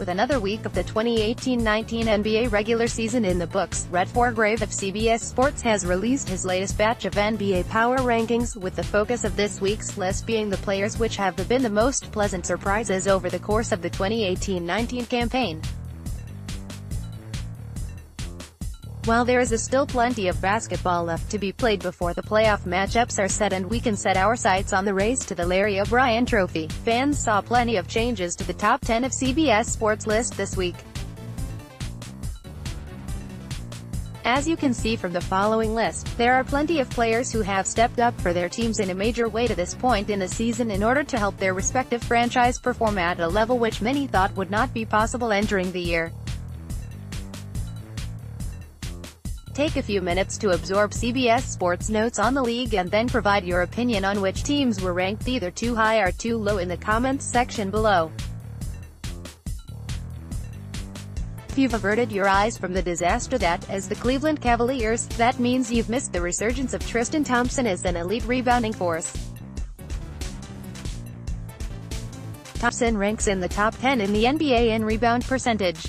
With another week of the 2018-19 NBA regular season in the books, Reid Forgrave of CBS Sports has released his latest batch of NBA power rankings, with the focus of this week's list being the players which have been the most pleasant surprises over the course of the 2018-19 campaign. While there is still plenty of basketball left to be played before the playoff matchups are set and we can set our sights on the race to the Larry O'Brien Trophy, fans saw plenty of changes to the top 10 of CBS Sports list this week. As you can see from the following list, there are plenty of players who have stepped up for their teams in a major way to this point in the season in order to help their respective franchise perform at a level which many thought would not be possible entering the year. Take a few minutes to absorb CBS Sports notes on the league and then provide your opinion on which teams were ranked either too high or too low in the comments section below. If you've averted your eyes from the disaster that is the Cleveland Cavaliers, that means you've missed the resurgence of Tristan Thompson as an elite rebounding force. Thompson ranks in the top 10 in the NBA in rebound percentage.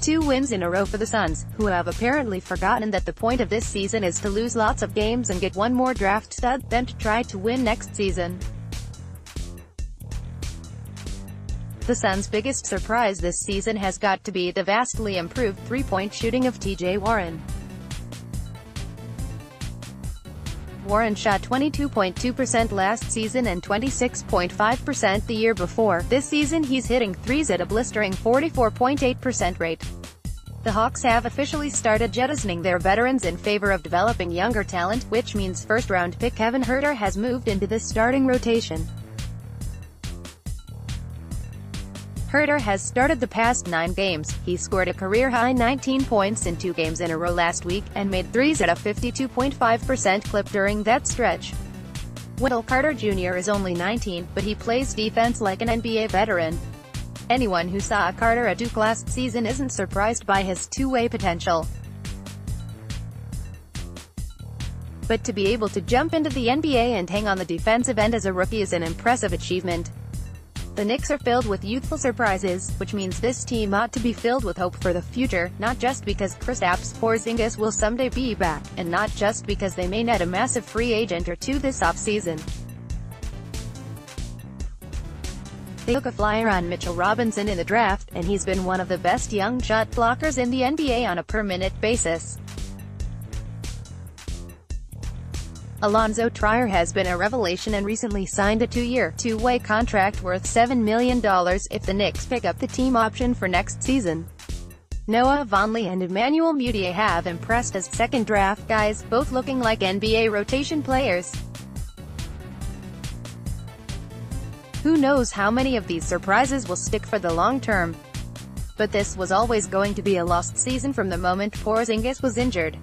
Two wins in a row for the Suns, who have apparently forgotten that the point of this season is to lose lots of games and get one more draft stud, than to try to win next season. The Suns' biggest surprise this season has got to be the vastly improved three-point shooting of TJ Warren. Warren shot 22.2% last season and 26.5% the year before. This season he's hitting threes at a blistering 44.8% rate. The Hawks have officially started jettisoning their veterans in favor of developing younger talent, which means first-round pick Kevin Huerter has moved into the starting rotation. Huerter has started the past nine games. He scored a career-high 19 points in two games in a row last week, and made threes at a 52.5% clip during that stretch. Wendell Carter Jr. is only 19, but he plays defense like an NBA veteran. Anyone who saw Carter at Duke last season isn't surprised by his two-way potential. But to be able to jump into the NBA and hang on the defensive end as a rookie is an impressive achievement. The Knicks are filled with youthful surprises, which means this team ought to be filled with hope for the future, not just because Kristaps Porzingis will someday be back, and not just because they may net a massive free agent or two this offseason. They took a flyer on Mitchell Robinson in the draft, and he's been one of the best young shot blockers in the NBA on a per-minute basis. Alonzo Trier has been a revelation and recently signed a two-year, two-way contract worth $7 million if the Knicks pick up the team option for next season. Noah Vonleh and Emmanuel Mudiay have impressed as second draft guys, both looking like NBA rotation players. Who knows how many of these surprises will stick for the long term. But this was always going to be a lost season from the moment Porzingis was injured.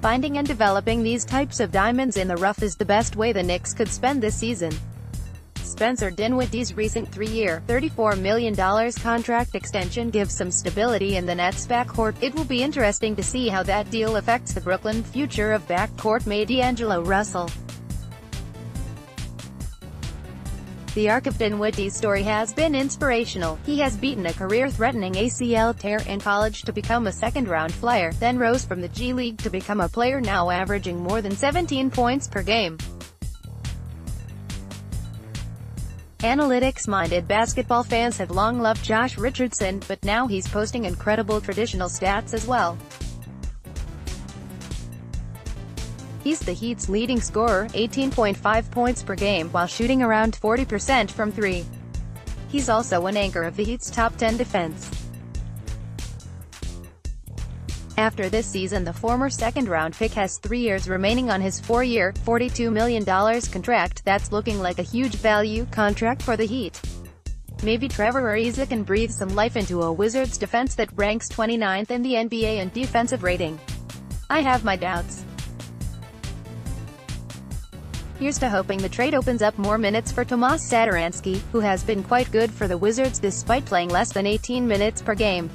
Finding and developing these types of diamonds in the rough is the best way the Knicks could spend this season. Spencer Dinwiddie's recent three-year, $34 million contract extension gives some stability in the Nets' backcourt. It will be interesting to see how that deal affects the Brooklyn future of backcourt mate D'Angelo Russell. The arc of Dinwiddie's story has been inspirational. He has beaten a career-threatening ACL tear in college to become a second-round flyer, then rose from the G League to become a player now averaging more than 17 points per game. Analytics-minded basketball fans have long loved Josh Richardson, but now he's posting incredible traditional stats as well. He's the Heat's leading scorer, 18.5 points per game, while shooting around 40% from three. He's also an anchor of the Heat's top 10 defense. After this season the former second-round pick has three years remaining on his four-year, $42 million contract that's looking like a huge value contract for the Heat. Maybe Trevor Ariza can breathe some life into a Wizards defense that ranks 29th in the NBA in defensive rating. I have my doubts. Here's to hoping the trade opens up more minutes for Tomas Satoransky, who has been quite good for the Wizards despite playing less than 18 minutes per game.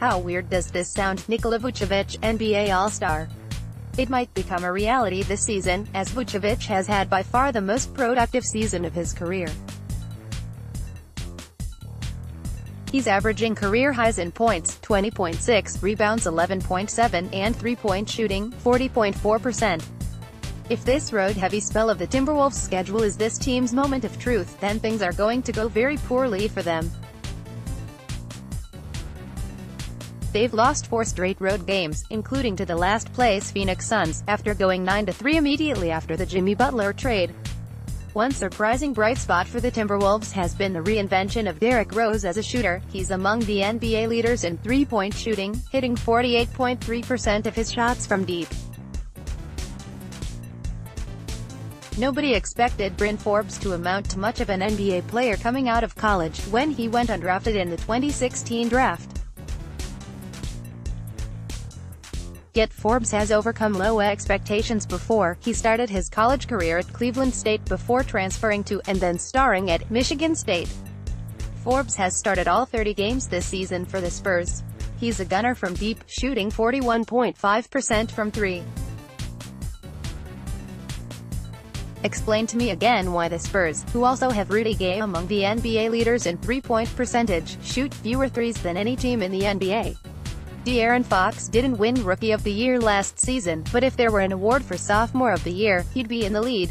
How weird does this sound, Nikola Vucevic, NBA All-Star? It might become a reality this season, as Vucevic has had by far the most productive season of his career. He's averaging career highs in points, 20.6, rebounds 11.7, and three-point shooting, 40.4%. If this road-heavy spell of the Timberwolves' schedule is this team's moment of truth, then things are going to go very poorly for them. They've lost four straight road games, including to the last-place Phoenix Suns, after going 9-3 immediately after the Jimmy Butler trade. One surprising bright spot for the Timberwolves has been the reinvention of Derrick Rose as a shooter. He's among the NBA leaders in three-point shooting, hitting 48.3% of his shots from deep. Nobody expected Bryn Forbes to amount to much of an NBA player coming out of college, when he went undrafted in the 2016 draft. Yet Forbes has overcome low expectations before, he started his college career at Cleveland State before transferring to, and then starring at, Michigan State. Forbes has started all 30 games this season for the Spurs. He's a gunner from deep, shooting 41.5% from three. Explain to me again why the Spurs, who also have Rudy Gay among the NBA leaders in three-point percentage, shoot fewer threes than any team in the NBA. De'Aaron Fox didn't win Rookie of the Year last season, but if there were an award for Sophomore of the Year, he'd be in the lead.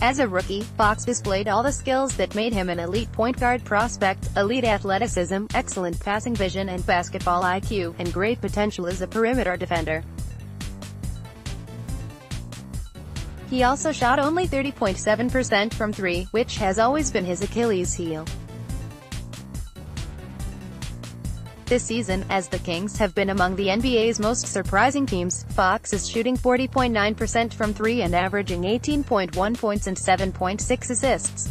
As a rookie, Fox displayed all the skills that made him an elite point guard prospect, elite athleticism, excellent passing vision and basketball IQ, and great potential as a perimeter defender. He also shot only 30.7% from three, which has always been his Achilles heel. This season, as the Kings have been among the NBA's most surprising teams, Fox is shooting 40.9% from three and averaging 18.1 points and 7.6 assists.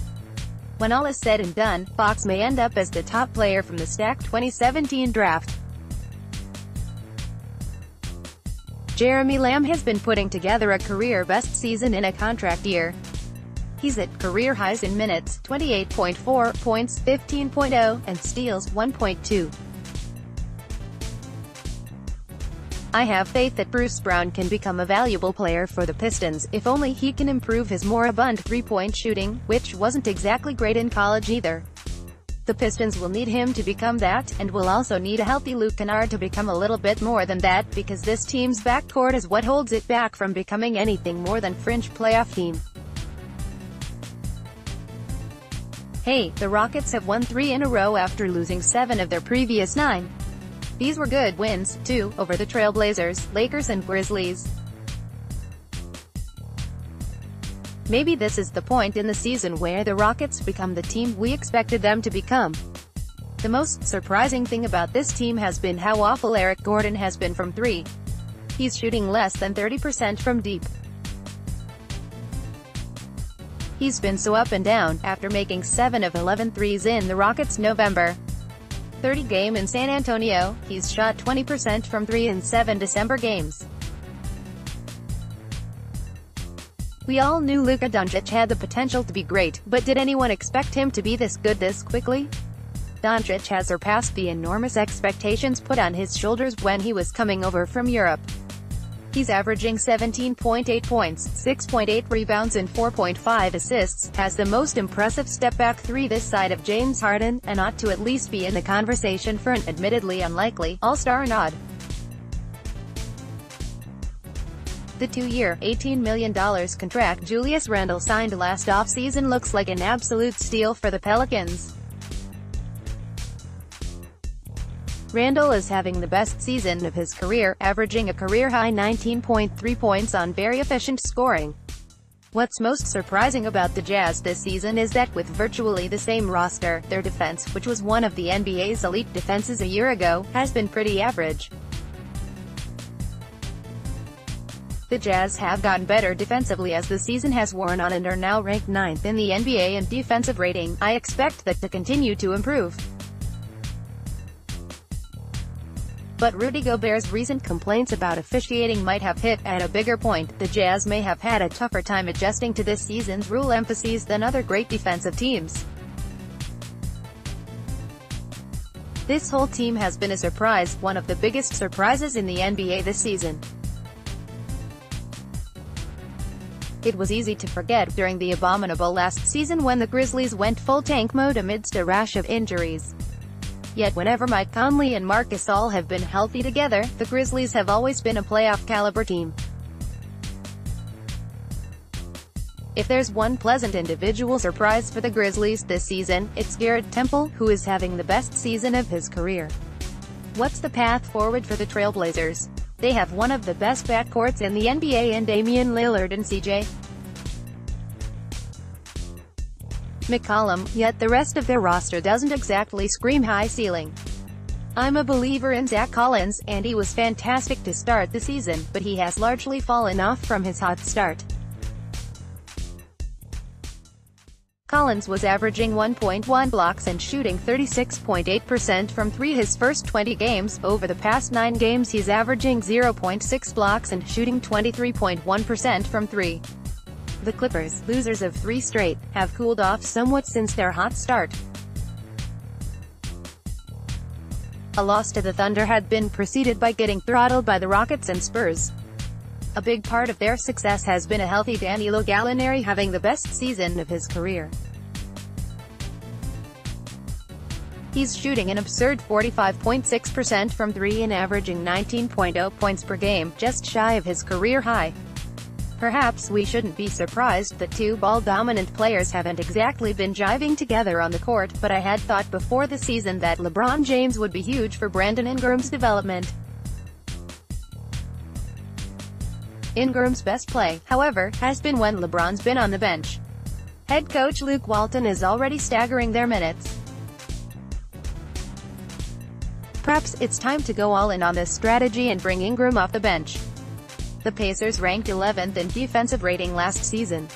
When all is said and done, Fox may end up as the top player from the stacked 2017 draft. Jeremy Lamb has been putting together a career-best season in a contract year. He's at career highs in minutes, 28.4, points, 15.0, and steals, 1.2. I have faith that Bruce Brown can become a valuable player for the Pistons, if only he can improve his moribund three-point shooting, which wasn't exactly great in college either. The Pistons will need him to become that, and will also need a healthy Luke Kennard to become a little bit more than that, because this team's backcourt is what holds it back from becoming anything more than fringe playoff team. Hey, the Rockets have won three in a row after losing seven of their previous nine. These were good wins, too, over the Trailblazers, Lakers and Grizzlies. Maybe this is the point in the season where the Rockets become the team we expected them to become. The most surprising thing about this team has been how awful Eric Gordon has been from three. He's shooting less than 30% from deep. He's been so up and down, after making 7 of 11 threes in the Rockets' November 30 game in San Antonio, he's shot 20% from 3 in 7 December games. We all knew Luka Doncic had the potential to be great, but did anyone expect him to be this good this quickly? Doncic has surpassed the enormous expectations put on his shoulders when he was coming over from Europe. He's averaging 17.8 points, 6.8 rebounds and 4.5 assists, has the most impressive step-back three this side of James Harden, and ought to at least be in the conversation for an admittedly unlikely All-Star nod. The two-year, $18 million contract Julius Randle signed last offseason looks like an absolute steal for the Pelicans. Randle is having the best season of his career, averaging a career-high 19.3 points on very efficient scoring. What's most surprising about the Jazz this season is that with virtually the same roster, their defense, which was one of the NBA's elite defenses a year ago, has been pretty average. The Jazz have gotten better defensively as the season has worn on and are now ranked 9th in the NBA in defensive rating. I expect that to continue to improve. But Rudy Gobert's recent complaints about officiating might have hit at a bigger point. The Jazz may have had a tougher time adjusting to this season's rule emphases than other great defensive teams. This whole team has been a surprise, one of the biggest surprises in the NBA this season. It was easy to forget during the abominable last season when the Grizzlies went full tank mode amidst a rash of injuries. Yet whenever Mike Conley and Marcus Gasol have been healthy together, the Grizzlies have always been a playoff-caliber team. If there's one pleasant individual surprise for the Grizzlies this season, it's Garrett Temple, who is having the best season of his career. What's the path forward for the Trailblazers? They have one of the best backcourts in the NBA in Damian Lillard and CJ. McCollum, yet the rest of their roster doesn't exactly scream high ceiling. I'm a believer in Zach Collins, and he was fantastic to start the season, but he has largely fallen off from his hot start. Collins was averaging 1.1 blocks and shooting 36.8% from 3 his first 20 games. Over the past 9 games he's averaging 0.6 blocks and shooting 23.1% from 3. The Clippers, losers of three straight, have cooled off somewhat since their hot start. A loss to the Thunder had been preceded by getting throttled by the Rockets and Spurs. A big part of their success has been a healthy Danilo Gallinari having the best season of his career. He's shooting an absurd 45.6% from 3 and averaging 19.0 points per game, just shy of his career high. Perhaps we shouldn't be surprised that two ball-dominant players haven't exactly been jiving together on the court, but I had thought before the season that LeBron James would be huge for Brandon Ingram's development. Ingram's best play, however, has been when LeBron's been on the bench. Head coach Luke Walton is already staggering their minutes. Perhaps it's time to go all in on this strategy and bring Ingram off the bench. The Pacers ranked 11th in defensive rating last season.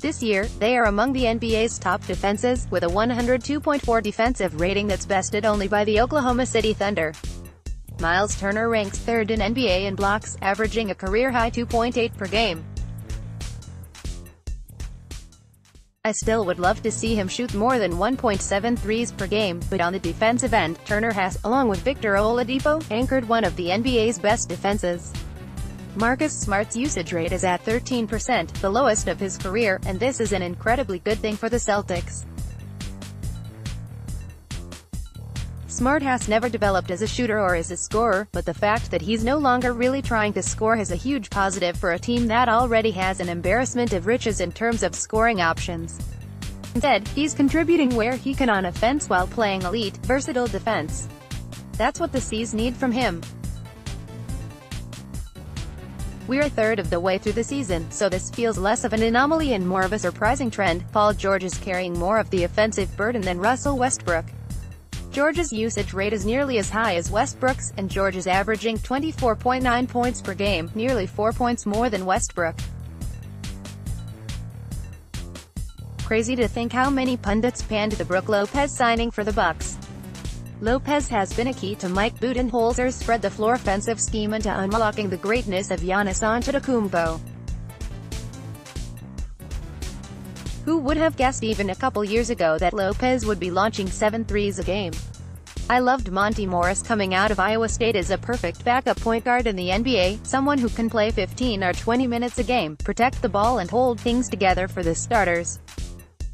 This year, they are among the NBA's top defenses, with a 102.4 defensive rating that's bested only by the Oklahoma City Thunder. Miles Turner ranks third in NBA in blocks, averaging a career-high 2.8 per game. I still would love to see him shoot more than 1.7 threes per game, but on the defensive end, Turner has, along with Victor Oladipo, anchored one of the NBA's best defenses. Marcus Smart's usage rate is at 13%, the lowest of his career, and this is an incredibly good thing for the Celtics. Smart has never developed as a shooter or as a scorer, but the fact that he's no longer really trying to score is a huge positive for a team that already has an embarrassment of riches in terms of scoring options. Instead, he's contributing where he can on offense while playing elite, versatile defense. That's what the C's need from him. We're a third of the way through the season, so this feels less of an anomaly and more of a surprising trend. Paul George is carrying more of the offensive burden than Russell Westbrook. George's usage rate is nearly as high as Westbrook's, and George is averaging 24.9 points per game, nearly 4 points more than Westbrook. Crazy to think how many pundits panned the Brook Lopez signing for the Bucks. Lopez has been a key to Mike Budenholzer's spread-the-floor offensive scheme and to unlocking the greatness of Giannis Antetokounmpo. Who would have guessed even a couple years ago that Lopez would be launching 7 threes a game? I loved Monte Morris coming out of Iowa State as a perfect backup point guard in the NBA, someone who can play 15 or 20 minutes a game, protect the ball and hold things together for the starters.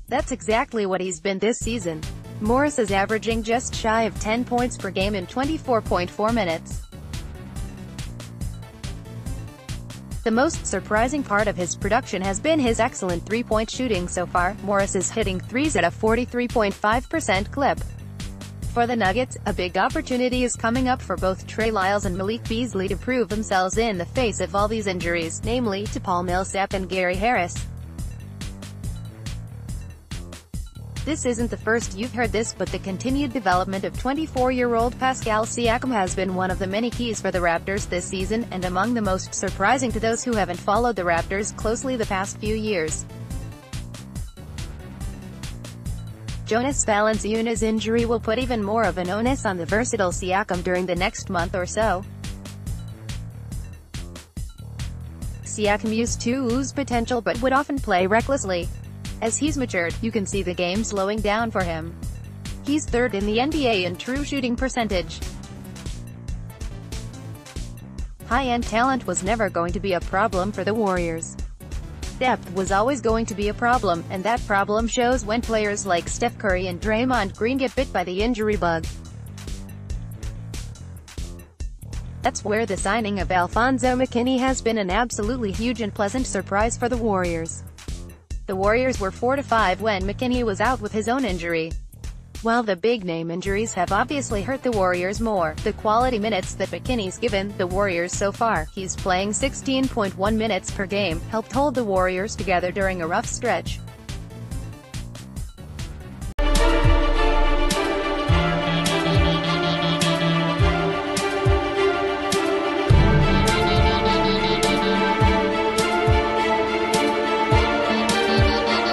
That's exactly what he's been this season. Morris is averaging just shy of 10 points per game in 24.4 minutes. The most surprising part of his production has been his excellent three-point shooting so far. Morris is hitting threes at a 43.5% clip. For the Nuggets, a big opportunity is coming up for both Trey Lyles and Malik Beasley to prove themselves in the face of all these injuries, namely to Paul Millsap and Gary Harris. This isn't the first you've heard this, but the continued development of 24-year-old Pascal Siakam has been one of the many keys for the Raptors this season, and among the most surprising to those who haven't followed the Raptors closely the past few years. Jonas Valanciunas' injury will put even more of an onus on the versatile Siakam during the next month or so. Siakam used to ooze potential but would often play recklessly. As he's matured, you can see the game slowing down for him. He's third in the NBA in true shooting percentage. High-end talent was never going to be a problem for the Warriors. Depth was always going to be a problem, and that problem shows when players like Steph Curry and Draymond Green get bit by the injury bug. That's where the signing of Alfonzo McKinnie has been an absolutely huge and pleasant surprise for the Warriors. The Warriors were 4-5 when McKinnie was out with his own injury. While the big-name injuries have obviously hurt the Warriors more, the quality minutes that McKinnie's given the Warriors so far, he's playing 16.1 minutes per game, helped hold the Warriors together during a rough stretch.